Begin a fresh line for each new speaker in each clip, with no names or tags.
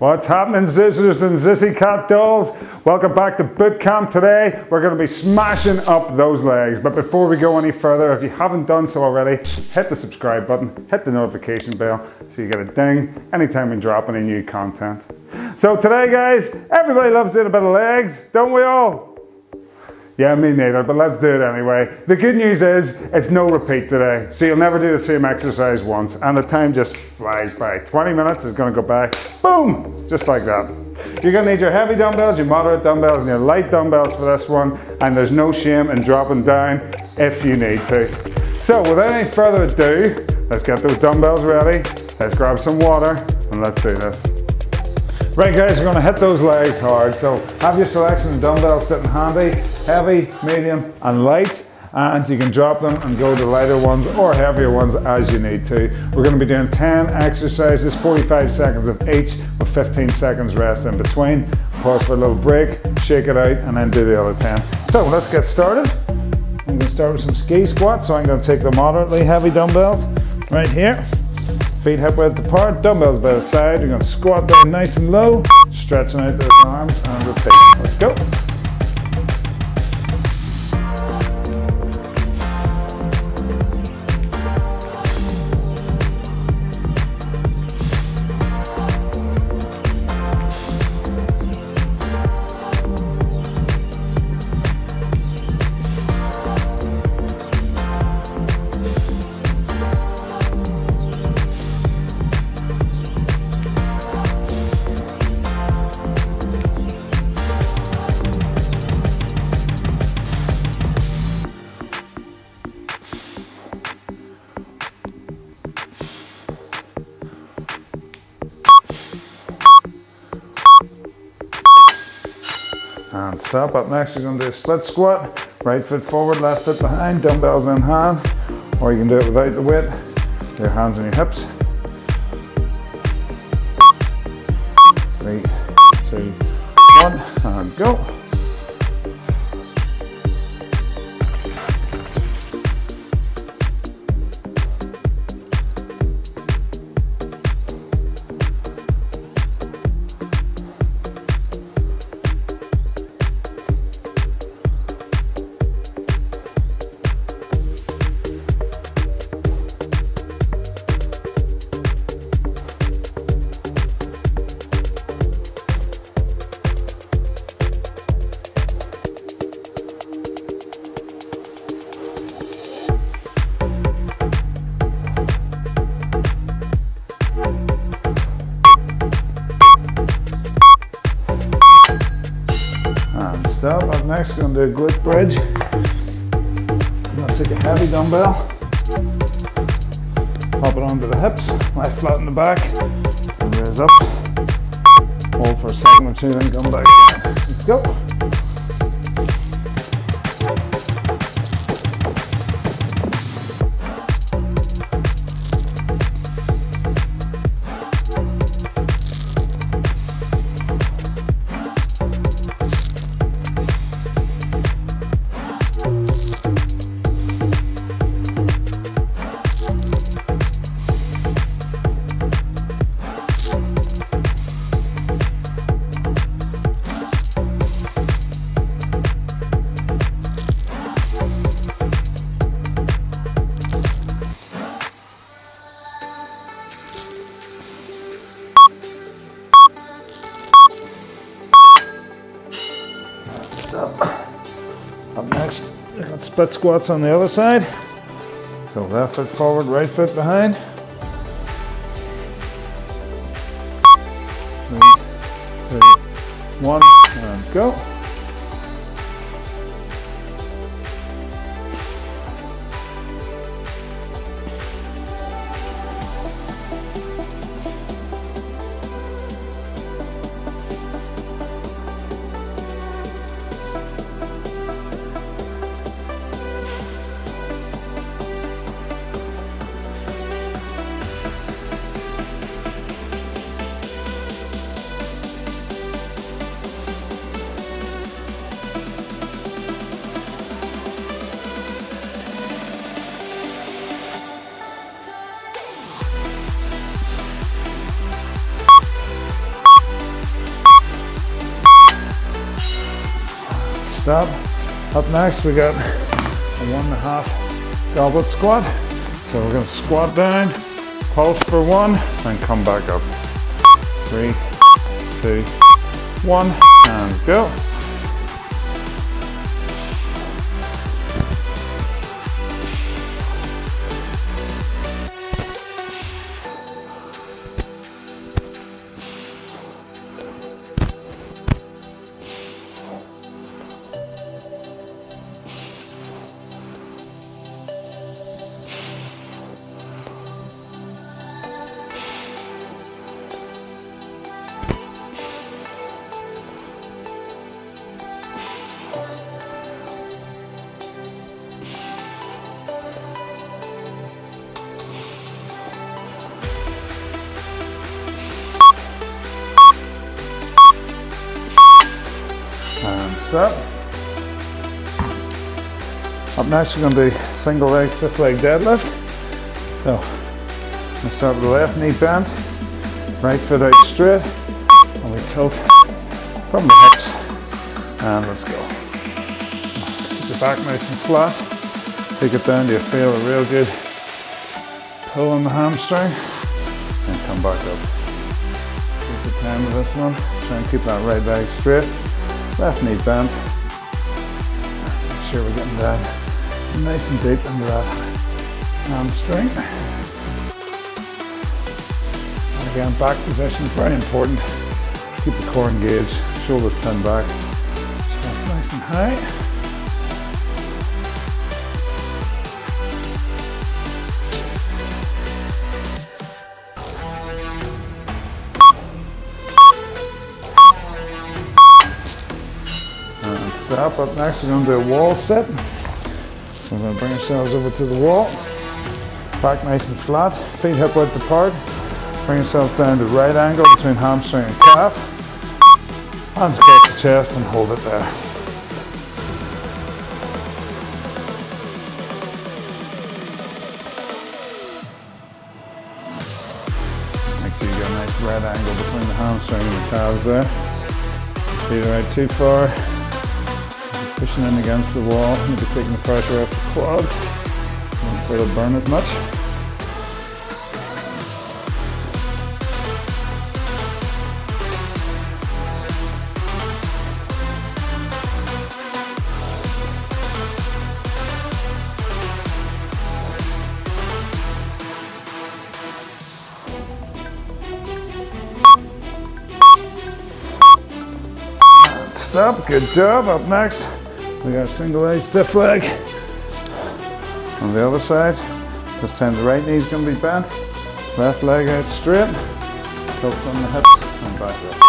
What's happening, zizzers and zissy cat dolls? Welcome back to boot camp today. We're going to be smashing up those legs. But before we go any further, if you haven't done so already, hit the subscribe button, hit the notification bell so you get a ding anytime we drop any new content. So today, guys, everybody loves doing a bit of legs, don't we all? Yeah, me neither, but let's do it anyway. The good news is it's no repeat today, so you'll never do the same exercise once, and the time just flies by. 20 minutes is gonna go by, boom, just like that. You're gonna need your heavy dumbbells, your moderate dumbbells, and your light dumbbells for this one, and there's no shame in dropping down if you need to. So without any further ado, let's get those dumbbells ready, let's grab some water, and let's do this. Right guys, we're gonna hit those legs hard. So have your selection of dumbbells sitting handy, heavy, medium, and light. And you can drop them and go to lighter ones or heavier ones as you need to. We're gonna be doing 10 exercises, 45 seconds of each with 15 seconds rest in between. Pause for a little break, shake it out, and then do the other 10. So let's get started. I'm gonna start with some ski squats. So I'm gonna take the moderately heavy dumbbells right here. Feet hip width apart, dumbbells by the side. You're gonna squat down nice and low, stretching out those arms and repeat. Let's go. Stop. Up next, you're going to do a split squat. Right foot forward, left foot behind, dumbbells in hand. Or you can do it without the weight. Your hands on your hips. Three, two, one, and go. Next, we're gonna do a glute bridge. I'm gonna take a heavy dumbbell, pop it onto the hips, lie flat in the back, and raise up. Hold for a second or two, then come back. Let's go. Split squats on the other side. So left foot forward, right foot behind. Three, three, one, and go. Stop. Up next, we got a one and a half goblet squat. So we're gonna squat down, pulse for one, and come back up. Three, two, one, and go. Next, we're going to do single leg stiff leg deadlift. So, we start with the left knee bent, right foot out straight, and we tilt from the hips, and let's go. Keep your back nice and flat. Take it down, do you feel a real good pull on the hamstring, and come back up. Take the time with this one. Try and keep that right leg straight. Left knee bent. Make sure we're getting that nice and deep um, under that hamstring. And again, back position is very important. Keep the core engaged, shoulders pinned back. Chest nice and high. Uh, up, up next, we're going to do a wall sit. So we're going to bring ourselves over to the wall. Back nice and flat, feet hip width apart. Bring yourself down to right angle between hamstring and calf. Hands across the chest and hold it there. Make sure you get a nice right angle between the hamstring and the calves there. Feet are out too far pushing in against the wall, maybe taking the pressure off the quads. Don't feel it burn as much. Stop, good job. Up next, we got single leg stiff leg. On the other side, this time the right knee is going to be bent, left leg out straight, tilt from the hips and back up.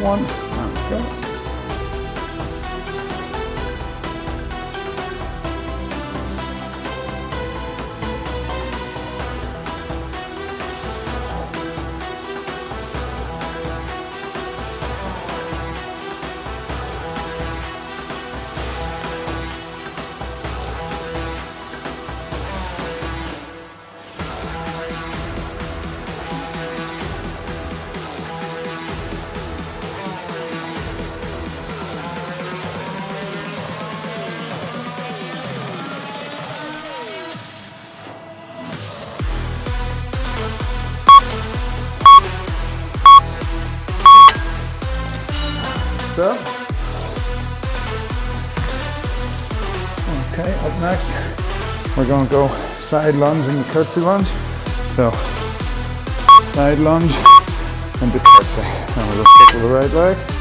One, and go. We're to go side lunge and the curtsy lunge. So, side lunge into curtsy. And we'll just stick with the right leg.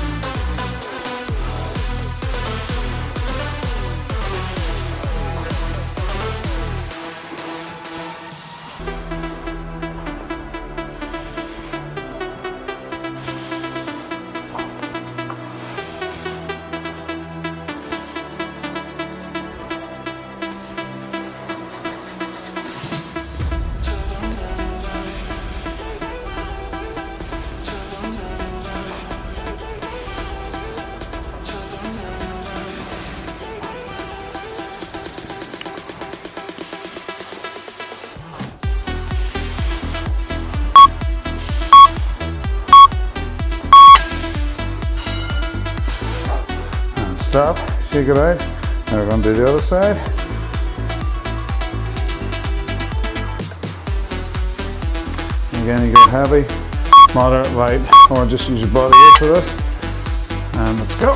Stop, shake it out. Now we're to do the other side. Again, you go heavy, moderate, light, or just use your body weight for this. And let's go.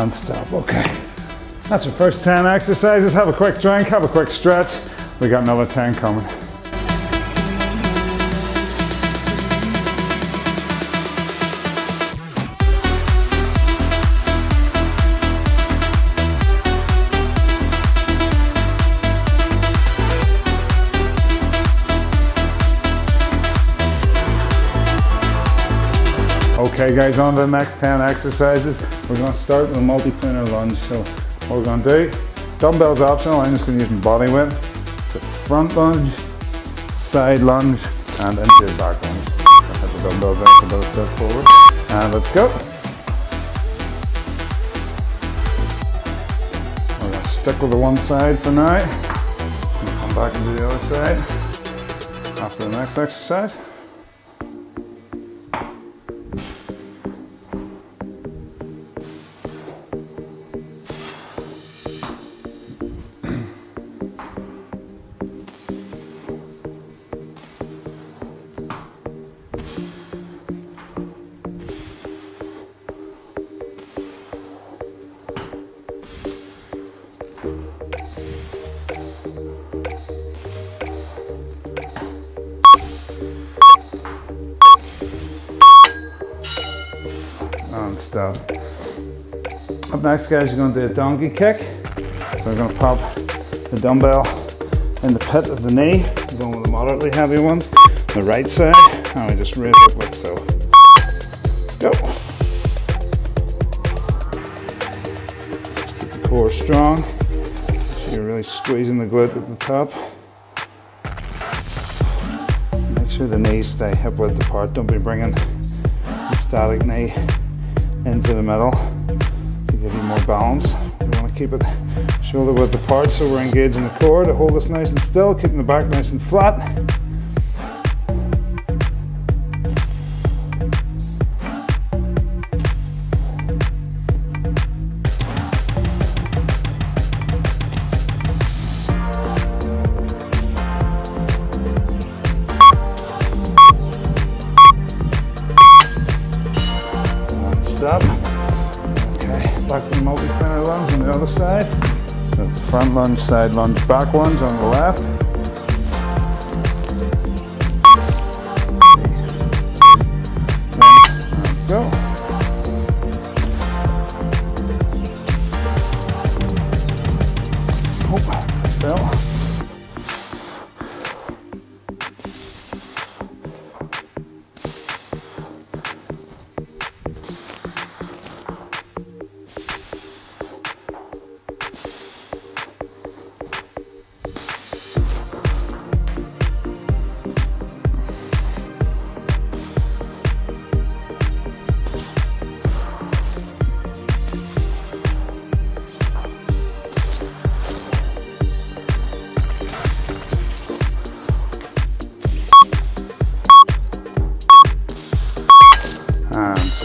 And stop. Okay. That's our first 10 exercises. Have a quick drink, have a quick stretch. We got another 10 coming. Okay guys, on to the next 10 exercises. We're gonna start with a multi-planar lunge. So what we're gonna do, dumbbells optional, I'm just gonna use my body weight. So front lunge, side lunge, and into the back lunge. I the dumbbells out a step forward. And let's go. We're gonna stick with the one side for now. Come back do the other side after the next exercise. Stuff. Up next guys, you're gonna do a donkey kick. So we're gonna pop the dumbbell in the pit of the knee, going with the moderately heavy ones, the right side, and we just raise it like so. Let's go. Just keep the core strong. So you're really squeezing the glute at the top. Make sure the knees stay hip width apart. Don't be bringing the static knee into the middle to give you more balance. We want to keep it shoulder width apart so we're engaging the core to hold us nice and still, keeping the back nice and flat. Up. Okay, back to the multi-planar lunge on the other side. That's front lunge, side lunge, back lunge on the left.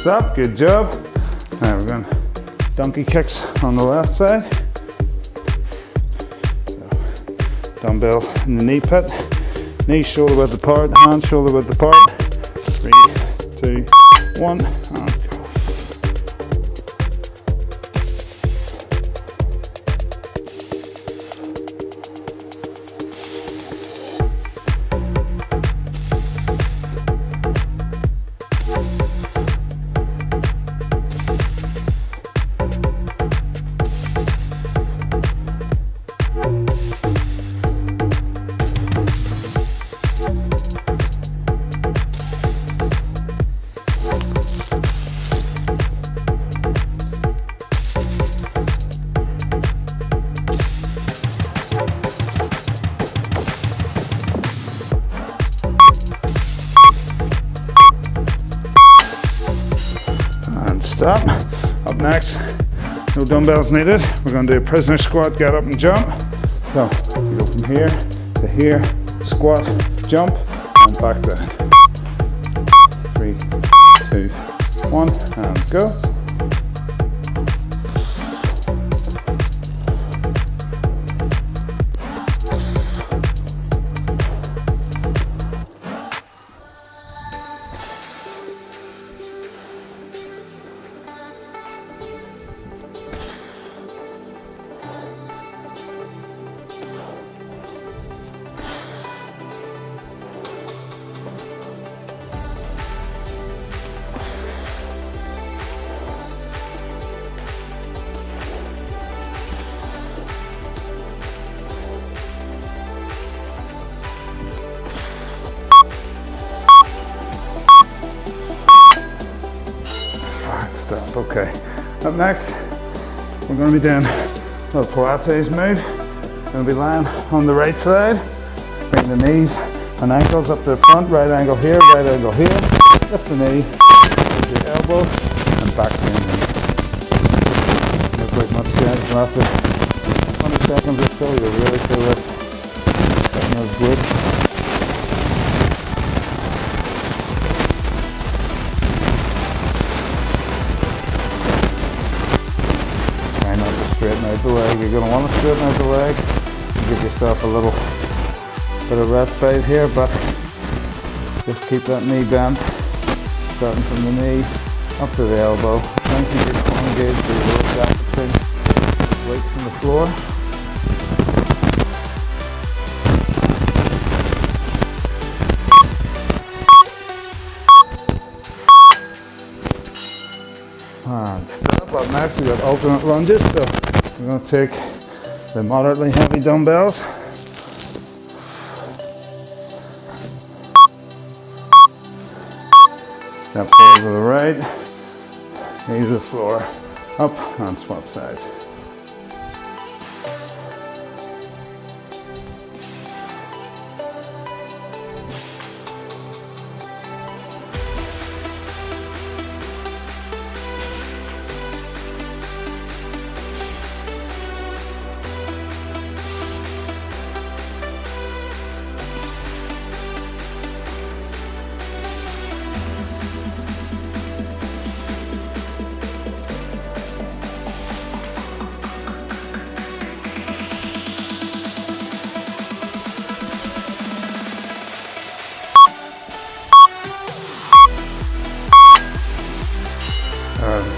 Stop, good job. Now we're going donkey kicks on the left side. So, dumbbell in the knee pit, Knee shoulder width apart, hand shoulder width apart. Three, two, one, no dumbbells needed. We're gonna do a prisoner squat, get up and jump. So you go from here to here, squat, jump, and back down. Three, two, one, and go. Next, we're going to be doing a Pilates move. We're Going to be lying on the right side. Bring the knees and ankles up to the front. Right angle here, right angle here. Lift the knee, lift the elbow, and back to the knee. Not quite much. After 20 seconds or so, you'll really feel it. That feels good. Out the leg. You're going to want to straighten out the leg. Give yourself a little bit of respite here, but just keep that knee bent, starting from the knee up to the elbow. Keep your engaged so you lower gap between weights and the floor. And stop. Up next, we got alternate lunges. So we're to take the moderately heavy dumbbells. Step forward to the right, knee to the floor, up on swap sides.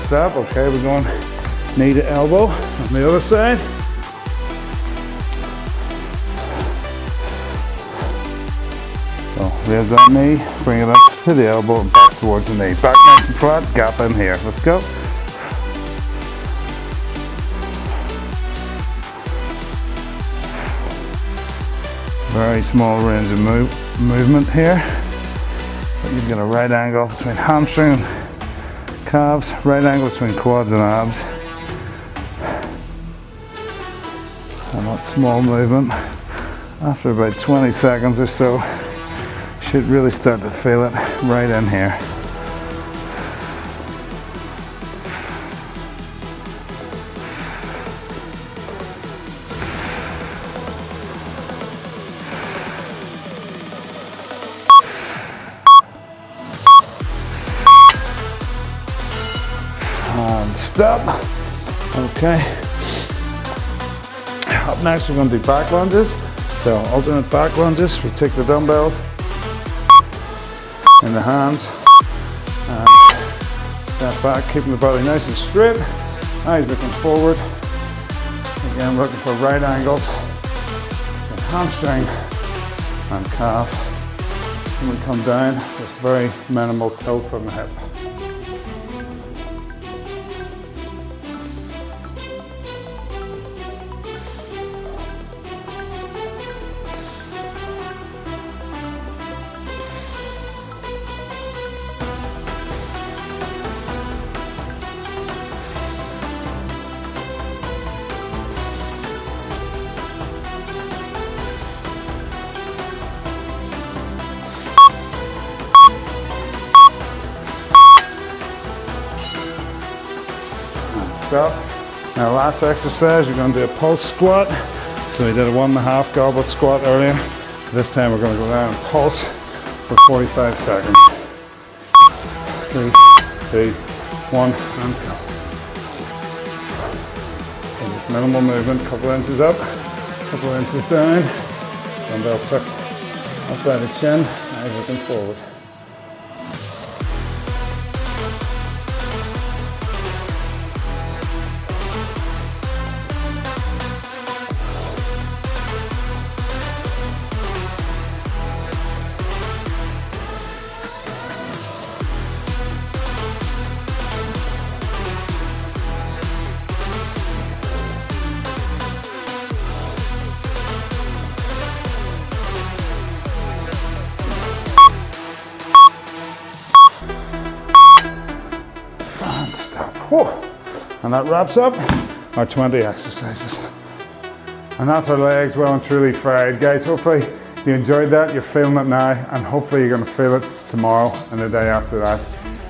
Step. Okay, we're going knee to elbow on the other side. So there's that knee, bring it up to the elbow and back towards the knee. Back nice and flat, gap in here. Let's go. Very small range of move, movement here. But you've got a right angle between hamstring calves, right angle between quads and abs. And that small movement, after about 20 seconds or so, should really start to feel it right in here. Okay. Up next, we're going to do back lunges. So alternate back lunges. We take the dumbbells in the hands and step back, keeping the body nice and straight. Eyes looking forward. Again, looking for right angles. hamstring and calf. When we come down, just very minimal tilt from the hip. Stop. Now last exercise, we're gonna do a pulse squat. So we did a one and a half goblet squat earlier. This time we're gonna go down and pulse for 45 seconds. Three, two, one, and go. Minimal movement, couple inches up, couple inches down. Dumbbell tuck up by the chin, eyes looking forward. And that wraps up our 20 exercises. And that's our legs well and truly fried. Guys, hopefully you enjoyed that, you're feeling it now, and hopefully you're gonna feel it tomorrow and the day after that.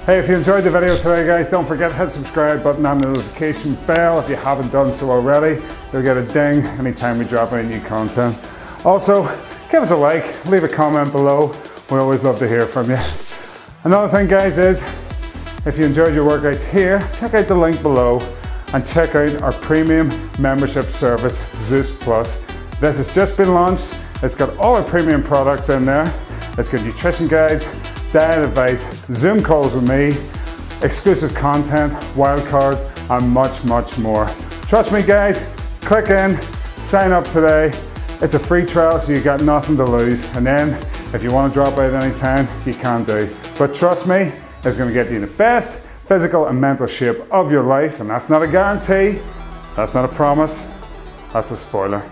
Hey, if you enjoyed the video today, guys, don't forget to hit subscribe button and the notification bell if you haven't done so already. You'll get a ding anytime we drop any new content. Also, give us a like, leave a comment below. We always love to hear from you. Another thing, guys, is if you enjoyed your workouts here, check out the link below and check out our premium membership service, Zeus Plus. This has just been launched. It's got all our premium products in there. It's got nutrition guides, diet advice, Zoom calls with me, exclusive content, wildcards, and much, much more. Trust me, guys, click in, sign up today. It's a free trial, so you got nothing to lose. And then if you want to drop out at any time, you can do. But trust me, going to get you the best physical and mental shape of your life. And that's not a guarantee, that's not a promise, that's a spoiler.